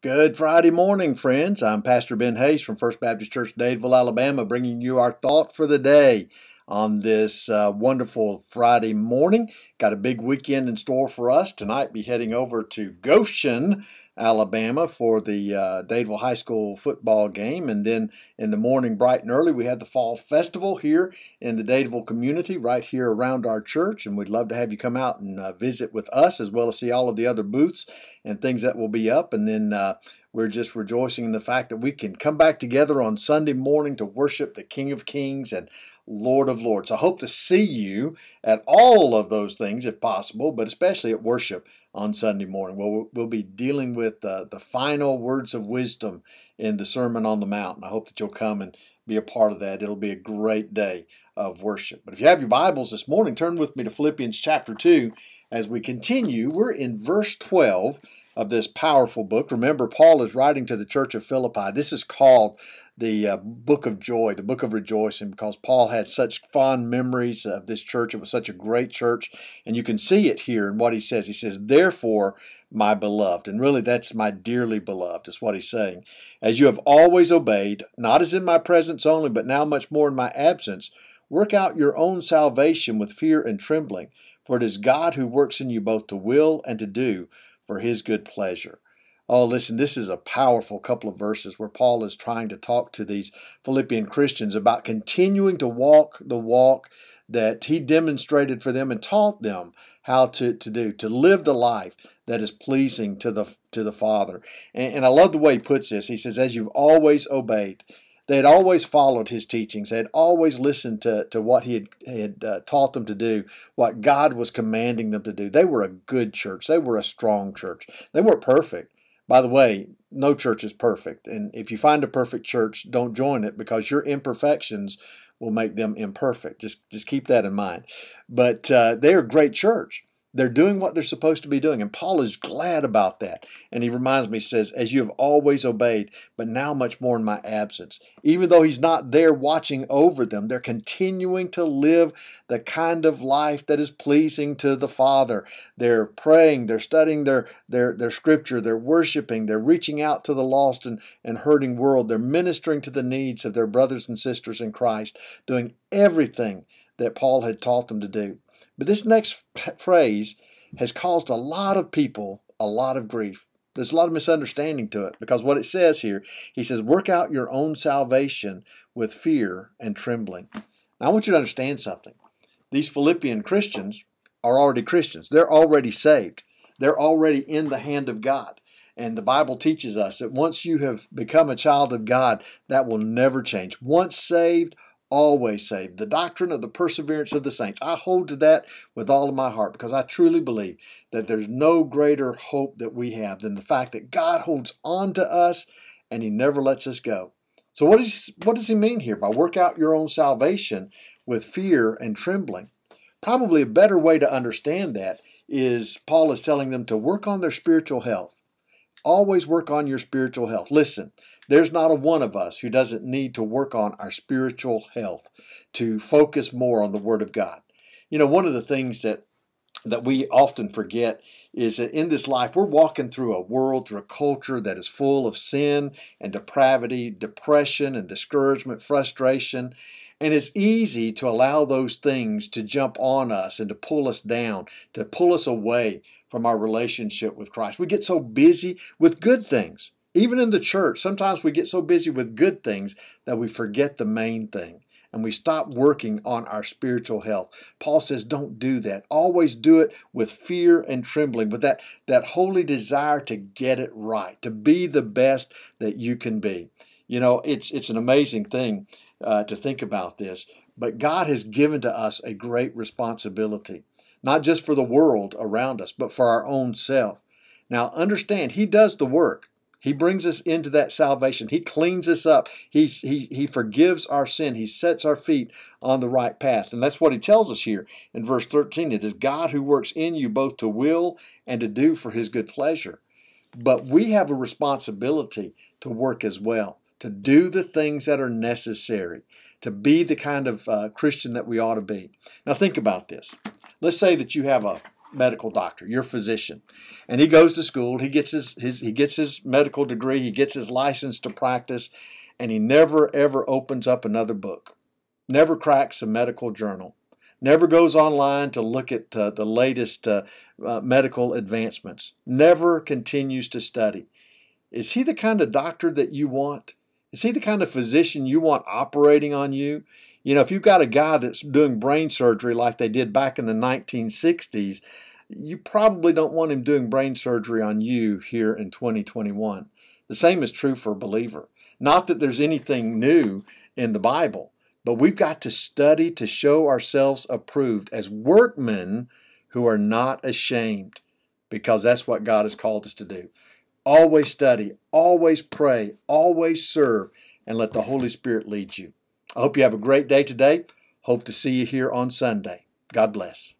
Good Friday morning, friends. I'm Pastor Ben Hayes from First Baptist Church, Dadeville, Alabama, bringing you our thought for the day on this uh, wonderful Friday morning. Got a big weekend in store for us. Tonight, be heading over to Goshen, Alabama for the uh, Dadeville High School football game. And then in the morning, bright and early, we had the Fall Festival here in the Dadeville community, right here around our church. And we'd love to have you come out and uh, visit with us as well as see all of the other booths and things that will be up. And then uh, we're just rejoicing in the fact that we can come back together on Sunday morning to worship the King of Kings and Lord of Lords. I hope to see you at all of those things if possible, but especially at worship on Sunday morning. We'll, we'll be dealing with uh, the final words of wisdom in the Sermon on the Mount. And I hope that you'll come and be a part of that. It'll be a great day of worship. But if you have your Bibles this morning, turn with me to Philippians chapter 2 as we continue. We're in verse 12 of this powerful book. Remember, Paul is writing to the church of Philippi. This is called the uh, book of joy, the book of rejoicing, because Paul had such fond memories of this church. It was such a great church. And you can see it here in what he says. He says, Therefore, my beloved. And really, that's my dearly beloved, is what he's saying. As you have always obeyed, not as in my presence only, but now much more in my absence, work out your own salvation with fear and trembling. For it is God who works in you both to will and to do for his good pleasure. Oh, listen, this is a powerful couple of verses where Paul is trying to talk to these Philippian Christians about continuing to walk the walk that he demonstrated for them and taught them how to, to do, to live the life that is pleasing to the to the Father. And, and I love the way he puts this. He says, as you've always obeyed. They had always followed his teachings. They had always listened to, to what he had, had uh, taught them to do, what God was commanding them to do. They were a good church. They were a strong church. They weren't perfect. By the way, no church is perfect. And if you find a perfect church, don't join it because your imperfections will make them imperfect. Just, just keep that in mind. But uh, they're a great church. They're doing what they're supposed to be doing. And Paul is glad about that. And he reminds me, he says, As you have always obeyed, but now much more in my absence. Even though he's not there watching over them, they're continuing to live the kind of life that is pleasing to the Father. They're praying, they're studying their, their, their scripture, they're worshiping, they're reaching out to the lost and, and hurting world, they're ministering to the needs of their brothers and sisters in Christ, doing everything that Paul had taught them to do. But this next phrase has caused a lot of people a lot of grief. There's a lot of misunderstanding to it because what it says here, he says, work out your own salvation with fear and trembling. Now, I want you to understand something. These Philippian Christians are already Christians, they're already saved, they're already in the hand of God. And the Bible teaches us that once you have become a child of God, that will never change. Once saved, always saved. The doctrine of the perseverance of the saints. I hold to that with all of my heart because I truly believe that there's no greater hope that we have than the fact that God holds on to us and He never lets us go. So, what, is, what does He mean here by work out your own salvation with fear and trembling? Probably a better way to understand that is Paul is telling them to work on their spiritual health. Always work on your spiritual health. Listen, there's not a one of us who doesn't need to work on our spiritual health, to focus more on the Word of God. You know, one of the things that that we often forget is that in this life we're walking through a world, through a culture that is full of sin and depravity, depression and discouragement, frustration. And it's easy to allow those things to jump on us and to pull us down, to pull us away from our relationship with Christ. We get so busy with good things. Even in the church, sometimes we get so busy with good things that we forget the main thing and we stop working on our spiritual health. Paul says, don't do that. Always do it with fear and trembling, with that, that holy desire to get it right, to be the best that you can be. You know, it's, it's an amazing thing uh, to think about this, but God has given to us a great responsibility, not just for the world around us, but for our own self. Now, understand, He does the work. He brings us into that salvation. He cleans us up. He, he, he forgives our sin. He sets our feet on the right path. And that's what he tells us here in verse 13. It is God who works in you both to will and to do for his good pleasure. But we have a responsibility to work as well, to do the things that are necessary, to be the kind of uh, Christian that we ought to be. Now, think about this. Let's say that you have a, medical doctor, your physician. And he goes to school, he gets his, his he gets his medical degree, he gets his license to practice, and he never ever opens up another book. Never cracks a medical journal. Never goes online to look at uh, the latest uh, uh, medical advancements. Never continues to study. Is he the kind of doctor that you want? Is he the kind of physician you want operating on you? You know, if you've got a guy that's doing brain surgery like they did back in the 1960s, you probably don't want him doing brain surgery on you here in 2021. The same is true for a believer. Not that there's anything new in the Bible, but we've got to study to show ourselves approved as workmen who are not ashamed because that's what God has called us to do. Always study, always pray, always serve, and let the Holy Spirit lead you. I hope you have a great day today. Hope to see you here on Sunday. God bless.